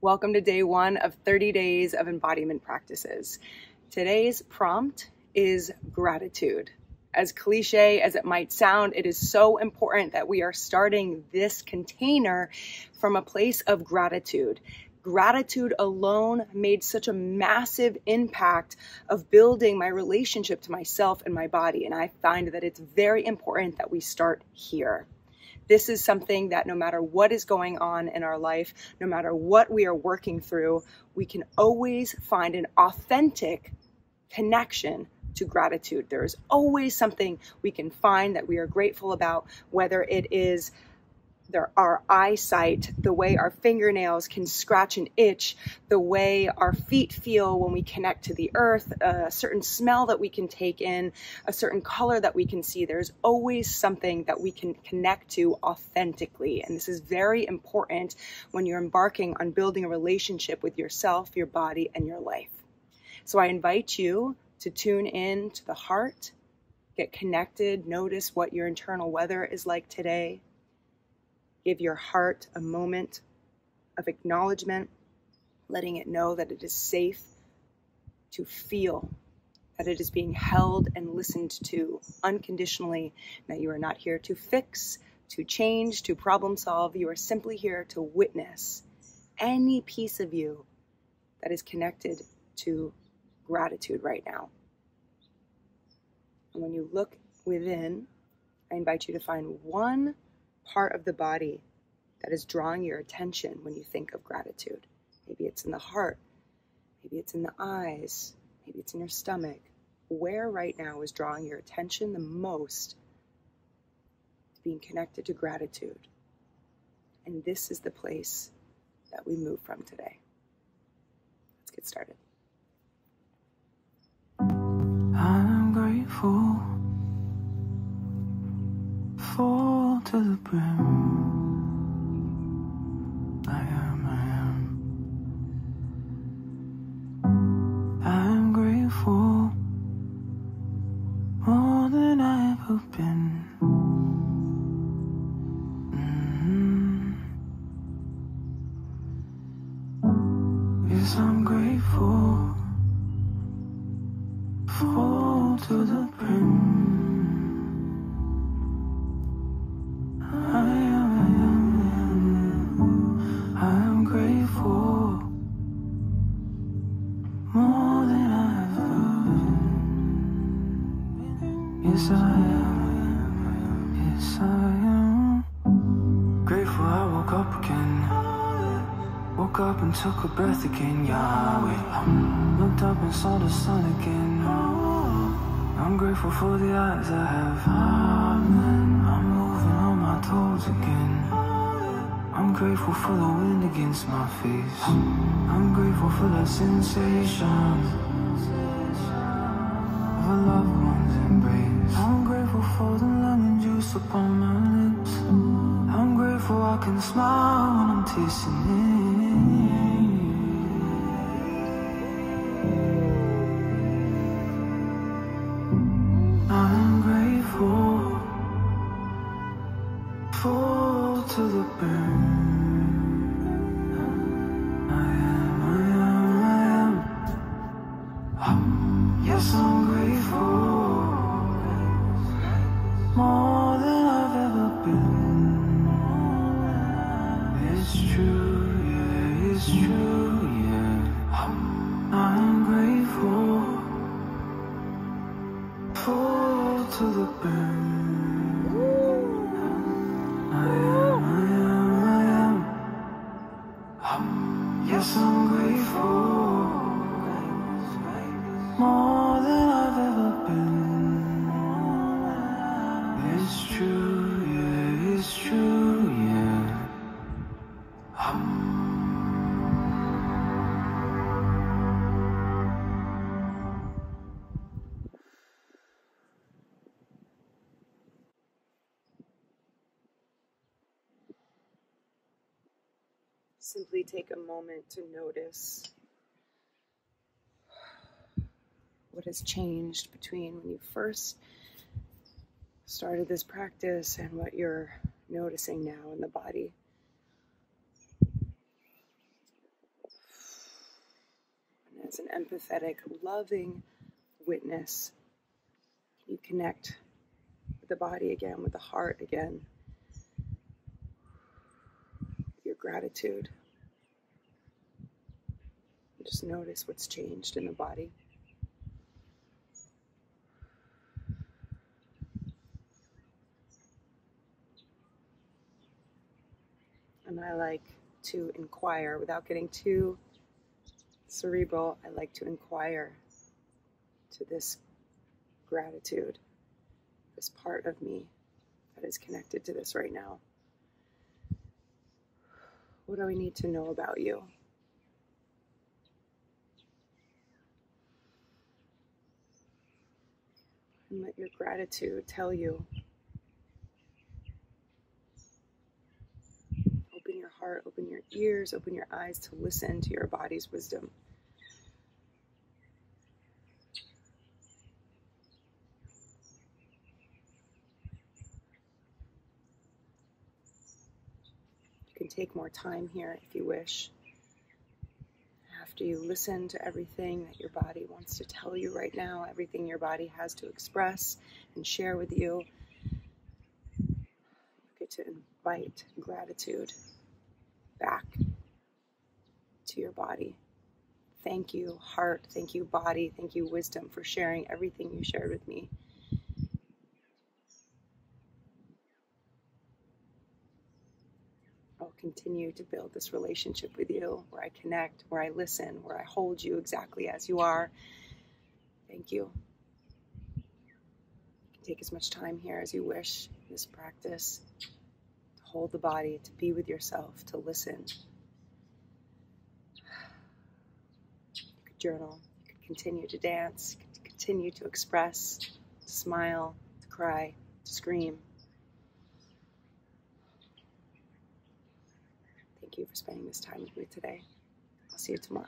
Welcome to day one of 30 days of embodiment practices. Today's prompt is gratitude. As cliche as it might sound, it is so important that we are starting this container from a place of gratitude. Gratitude alone made such a massive impact of building my relationship to myself and my body. And I find that it's very important that we start here. This is something that no matter what is going on in our life, no matter what we are working through, we can always find an authentic connection to gratitude. There is always something we can find that we are grateful about, whether it is their, our eyesight, the way our fingernails can scratch and itch, the way our feet feel when we connect to the earth, a certain smell that we can take in, a certain color that we can see. There's always something that we can connect to authentically. And this is very important when you're embarking on building a relationship with yourself, your body, and your life. So I invite you to tune in to the heart, get connected, notice what your internal weather is like today Give your heart a moment of acknowledgement, letting it know that it is safe to feel, that it is being held and listened to unconditionally, that you are not here to fix, to change, to problem solve. You are simply here to witness any piece of you that is connected to gratitude right now. And when you look within, I invite you to find one part of the body that is drawing your attention when you think of gratitude. Maybe it's in the heart, maybe it's in the eyes, maybe it's in your stomach. Where right now is drawing your attention the most to being connected to gratitude? And this is the place that we move from today. Let's get started. To the brim. I am, I am. I'm grateful more than I have ever been. Mm-hmm. Yes, I'm grateful full to the brim. Up again. Woke up and took a breath again. Yahweh. Looked up and saw the sun again. I'm grateful for the eyes I have. I'm moving on my toes again. I'm grateful for the wind against my face. I'm grateful for that sensation of a loved one's embrace. I'm grateful for the lemon juice upon my lips. Grateful I can smile when I'm tasting it. I'm grateful full to the brim. I am, I am, I am. Yes, I'm grateful more full to the brim. I am, I am, I am. Um, yes, I'm grateful. Simply take a moment to notice what has changed between when you first started this practice and what you're noticing now in the body. as an empathetic, loving witness. You connect with the body again, with the heart again, your gratitude. Just notice what's changed in the body. And I like to inquire without getting too cerebral. I like to inquire to this gratitude, this part of me that is connected to this right now. What do we need to know about you? And let your gratitude tell you. Open your heart, open your ears, open your eyes to listen to your body's wisdom. You can take more time here if you wish after you listen to everything that your body wants to tell you right now, everything your body has to express and share with you, you get to invite gratitude back to your body. Thank you, heart. Thank you, body. Thank you, wisdom, for sharing everything you shared with me. Continue to build this relationship with you where I connect, where I listen, where I hold you exactly as you are. Thank you. You can take as much time here as you wish in this practice to hold the body, to be with yourself, to listen. You could journal, you could continue to dance, you could continue to express, to smile, to cry, to scream. You for spending this time with me today. I'll see you tomorrow.